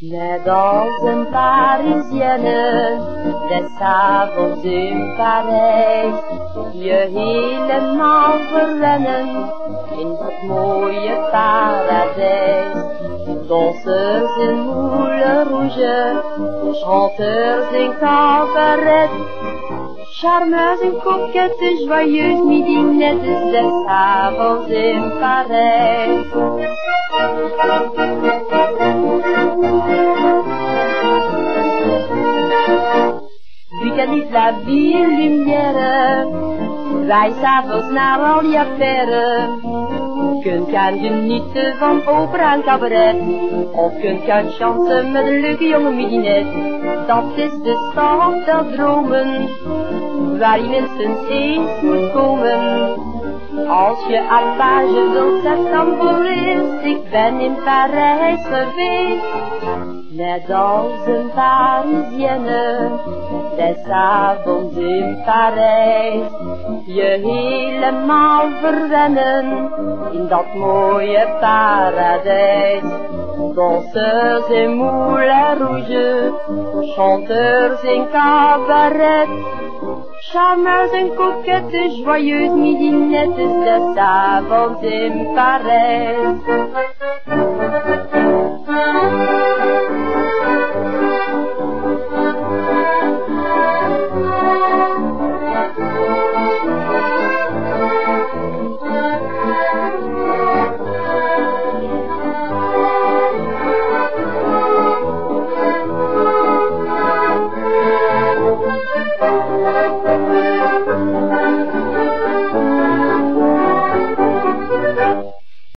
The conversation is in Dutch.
Net als een Parisienne, des avonds in Parijs, je helemaal verwennen in het mooie paradijs. Danseurs in moule rouge, chanteurs in cabaret, charmeuses en coquettes, joyeuses midinettes, des avonds in Parijs. Weekend la ville lumière, wij s'avonds naar al. Kunt gaan genieten van opera en cabaret, of kunt gaan chanten met een leuke jonge midinet. Dat is de stad der dromen, waar je minstens eens moet komen. Als je à page wilt, zeg eens, ik ben in Parijs geweest. Net als een Parisienne, des avonds in Parijs. Je helemaal verwennen in dat mooie paradijs. danseurs et moulins rouges, chanteurs et cabarettes, charmeurs et coquettes, joyeuses midinettes, de savantes et me